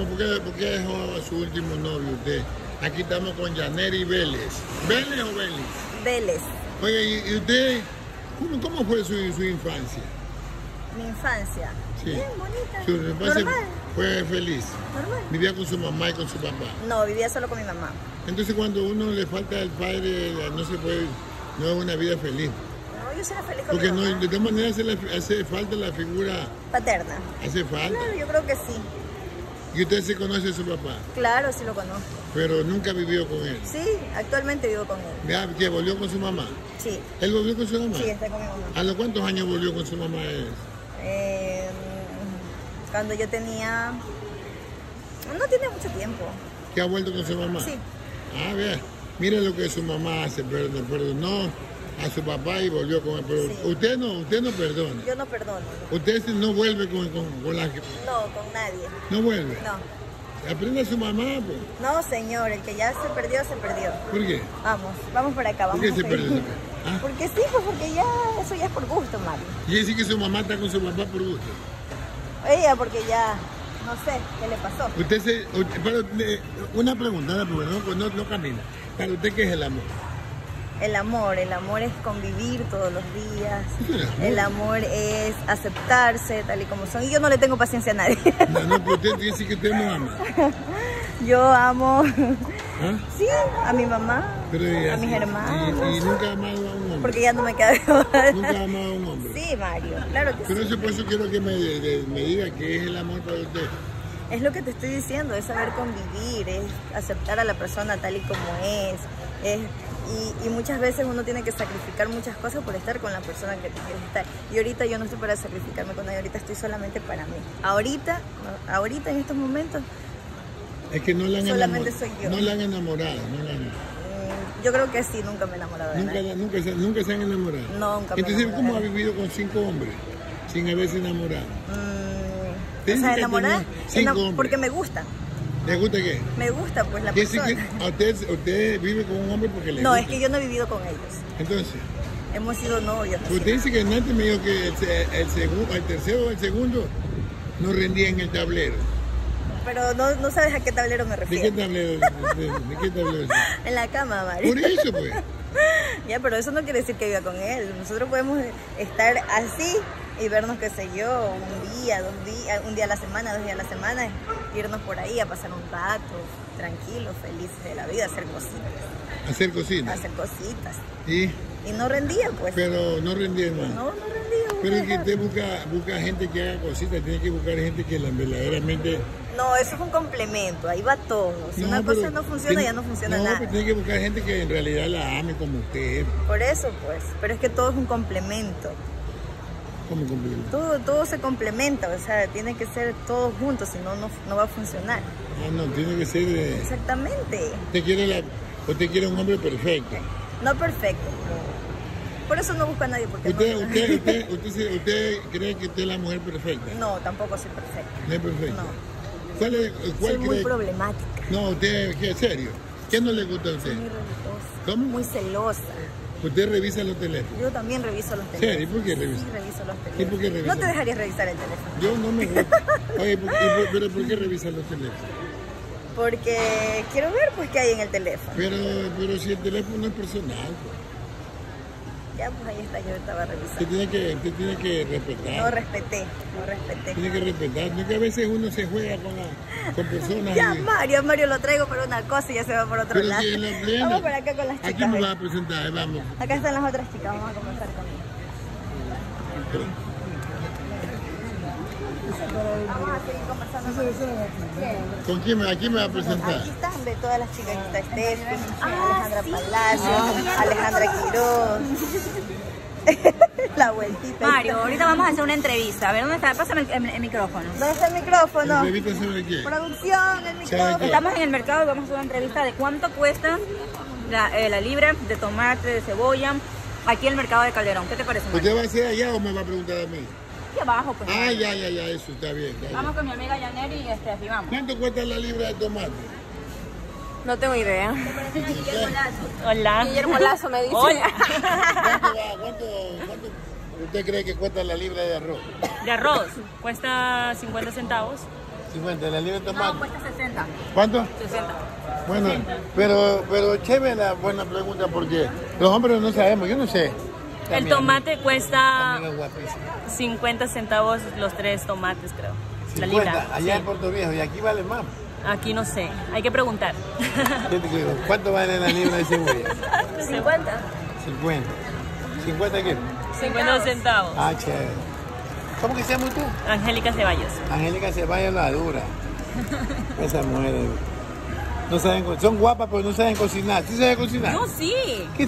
estamos, ¿por qué, por qué dejó a su último novio usted? Aquí estamos con Yaneri Vélez. ¿Vélez o Vélez? Vélez. Oye, ¿y, usted cómo, cómo fue su, su infancia? Mi infancia. Sí. Bien, bonita. Su infancia Normal. fue feliz. Normal. Vivía con su mamá y con su papá. No, vivía solo con mi mamá. Entonces cuando uno le falta al padre, no se puede, no es una vida feliz. No, yo era feliz con Porque mi no, de todas maneras hace, hace falta la figura, Paterna. hace falta. Claro, yo creo que sí. Y usted se conoce a su papá, Claro, sí lo conozco. pero nunca vivió con él. Sí, actualmente vivo con él. Que volvió con su mamá. Sí, ¿Él volvió con su mamá? sí, está con mi mamá. ¿A los cuántos años volvió con su mamá? él? Eh, cuando yo tenía... No tiene mucho tiempo. ¿Que ha vuelto con su mamá? Sí. Ah, vea. Mire lo que su mamá hace, perdón, perdonó a su papá y volvió con él. Pero Sí. usted no, usted no perdona. Yo no perdono. Usted no vuelve con, con, con la. No, con nadie. No vuelve. No. Aprenda a su mamá, pues. No, señor, el que ya se perdió, se perdió. ¿Por qué? Vamos, vamos por acá, ¿Por vamos qué a se perdió? ¿Ah? Porque sí, pues porque ya, eso ya es por gusto, Mario. Y dice que su mamá está con su papá por gusto. Ella, porque ya, no sé, ¿qué le pasó? Usted se... usted- pero, eh, una pregunta, no, no, no camina. Para usted, ¿qué es el amor? El amor, el amor es convivir todos los días. El amor. Es aceptarse tal y como son. Y yo no le tengo paciencia a nadie. No, no, pero usted dice que usted no ama. Yo amo, ¿Ah? sí, a mi mamá, Pero, a mis hermanos. Y, y nunca amado a un hombre. Porque ya no me queda de. Nunca amado a un hombre. Sí, Mario, claro que Pero sí. eso por eso quiero que me, de- me diga qué es el amor para usted. Es lo que te estoy diciendo, es saber convivir, es aceptar a la persona tal y como es. es- y, y muchas veces uno tiene que sacrificar muchas cosas por estar con la persona que te quieres estar. Y ahorita yo no estoy para sacrificarme con nadie, ahorita estoy solamente para mí. Ahorita, ahorita en estos momentos, Es que no la han Solamente enamorado. soy yo. No la han enamorado. No la han- mm, yo creo que sí, nunca me he enamorado de nunca, nadie. nunca, se, nunca se han enamorado. Nunca me Entonces, ¿cómo ha vivido con cinco hombres sin haberse enamorado? Mm, o sea, enamorada, porque me gusta, ¿Le gusta qué? me gusta pues la ¿Qué sí persona. que usted, usted vive con un hombre porque le No, gusta? es que yo no he vivido con ellos. Entonces, Hemos sido novios. usted dice que antes me dijo que el, se- el, segundo, el tercero o el segundo no rendía en el tablero. Pero no, no sabes a qué tablero me ¿De qué refiero. tablero? ¿De, de qué tablero? En la cama, Mario. Por eso, pues. Ya, pero eso no quiere decir que viva con él. Nosotros podemos estar así y vernos, qué sé yo, un día, dos días, un día a la semana, dos días a la semana, irnos por ahí a pasar un rato, tranquilos, felices de la vida, hacer cositas, Hacer cocinas. hacer cositas. Y, Y no rendía, pues. pero no rendía, hermano. No, no rendía. Pero es que busca- usted busca, busca gente que haga cositas, tiene que buscar gente que la, verdaderamente... No, eso es un complemento, ahí va todo. Si una pero cosa no funciona, tiene- ya no funciona no, nada. pero tiene que buscar gente que en realidad la ame como usted, Por eso, pues. Pero es que todo es un complemento. como complemento. Todo, todo se complementa, o sea, tiene que ser todos juntos, si no, no, no va a funcionar. Ah, no, tiene que ser... eh, Exactamente. usted, quiere la, usted quiere un hombre perfecto. No perfecto. Por eso no busco a nadie, porque Usted, no, usted, usted, usted, usted cree que usted es la mujer perfecta. no, tampoco soy perfecta. No es perfecta. No, ¿Cuál, es, cuál soy muy problemática, No, usted, ¿qué, serio? ¿Qué no le gusta a usted? muy religiosa, ¿Cómo? muy celosa. Usted revisa los teléfonos. Yo también reviso los teléfonos. ¿Y por qué revisa? Sí, reviso los ¿Y teléfonos. por qué revisa? No te dejarías revisar el teléfono. Yo no me gusta. Oye, ¿por- y por- pero ¿por qué revisa los teléfonos? Porque quiero ver pues qué hay en el teléfono. Pero, pero si el teléfono es personal, pues. Pues ahí está, yo estaba usted revisando. tiene que, usted tiene que No respetar. respeté, no respeté. Tiene que respetar. No que a veces uno se juega con, la- con personas. Ya, y- Mario, Mario lo traigo por una cosa y ya se va por otro pero lado. si en la plena- Vamos por acá con las chicas. Aquí me ven. va a presentar, vamos. Acá están las otras chicas, vamos a conversar con ellas. Vamos a seguir conversando. ¿Con quién me, aquí me va a presentar? Aquí están de todas las chicas, aquí está Steffi, Alejandra Palacio, Alejandra Quiroz. La vueltita. Mario, ahorita vamos a hacer una entrevista. A ver, ¿dónde está? Pásame el, el- el micrófono. ¿Dónde está el micrófono? ¿Entrevista sobre qué? Producción, el micrófono. Estamos en el mercado y vamos a hacer una entrevista de cuánto cuesta la, eh, la libra de tomate, de cebolla, aquí en el mercado de Calderón. ¿Qué te parece, Mario? ¿Usted va a ser allá o me va a preguntar a mí? Aquí abajo, pues. Ah, ya, ya, ya, eso está bien. está bien. Vamos con mi amiga Yaneri y Steffi, vamos. ¿Cuánto cuesta la libra de tomate? No tengo idea. Hola. Guillermo Lazo me dice. Hola. ¿Cuánto, va- cuánto, cuánto usted cree que cuesta la libra de arroz? De arroz cuesta 50 centavos 50, la libra de tomate. cuesta 60. ¿Cuánto? 60. Bueno, pero, pero chévere la buena pregunta porque los hombres no sabemos, yo no sé. El tomate cuesta también es guapísimo. 50 centavos los tres tomates, creo. La 50, libra. allá sí. en Puerto Viejo, y aquí vale más. Aquí no sé, hay que preguntar. Yo te digo, ¿Cuánto vale la libra de cebolla? 50. 50. ¿50 qué? 50 centavos. Ah, chévere. ¿Cómo que se llama tú? Angélica Ceballos. Angélica Ceballos la dura. Esas mujeres no saben, son guapas pero no saben cocinar. ¿Sí saben cocinar? No, sí. ¿Qué